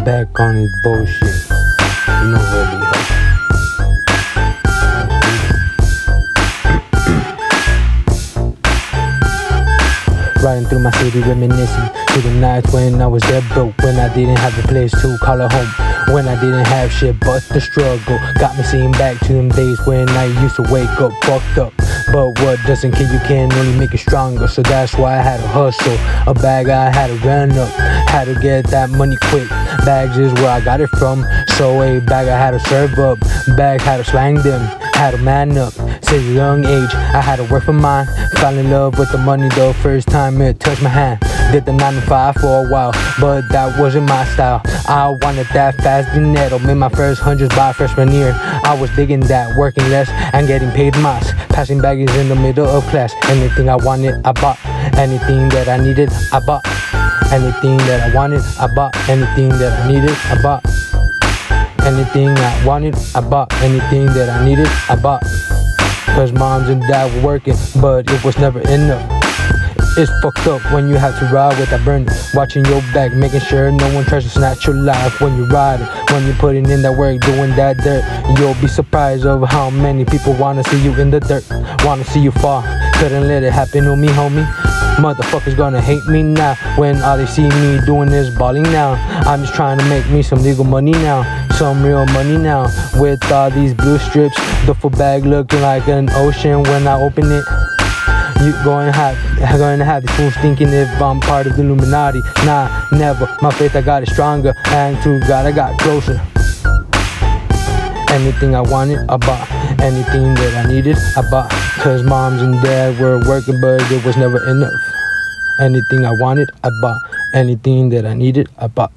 I'm back on his bullshit. You know really Riding through my city reminiscing to the nights when I was dead broke When I didn't have a place to call a home. When I didn't have shit but the struggle Got me seeing back to them days when I used to wake up fucked up But what doesn't kill you can only make it stronger. So that's why I had to hustle A bag I had to run up. Had to get that money quick. Bags is where I got it from. So a bag I had to serve up. Bag had to slang them Had to man up. Since a young age I had to work for mine. Fell in love with the money though. first time it touched my hand. Did the 9 to 5 for a while But that wasn't my style I wanted that fast dinero Made my first hundreds by freshman year. I was digging that Working less and getting paid más Passing baggies in the middle of class. Anything I wanted I bought. Anything that I needed I bought. Anything that I wanted I bought. Anything that I needed I bought. Anything I wanted, I bought. Anything that I needed, I bought. Cause moms and dad were working, but it was never enough. It's fucked up when you have to ride with that burner. Watching your back, making sure no one tries to snatch your life when you're riding. When you're putting in that work, doing that dirt. You'll be surprised of how many people wanna see you in the dirt. Wanna see you fall. Couldn't let it happen to me, homie. Motherfuckers gonna hate me now when all they see me doing is balling now. I'm just trying to make me some legal money now, some real money now. With all these blue strips, duffel bag looking like an ocean when I open it. You going to have going to have the fools thinking if I'm part of the Illuminati. Nah, never. My faith I got it stronger, and to God I got closer. Anything I wanted, I bought. Anything that I needed, I bought. Cause moms and dad were working, but it was never enough. Anything I wanted, I bought. Anything that I needed, I bought.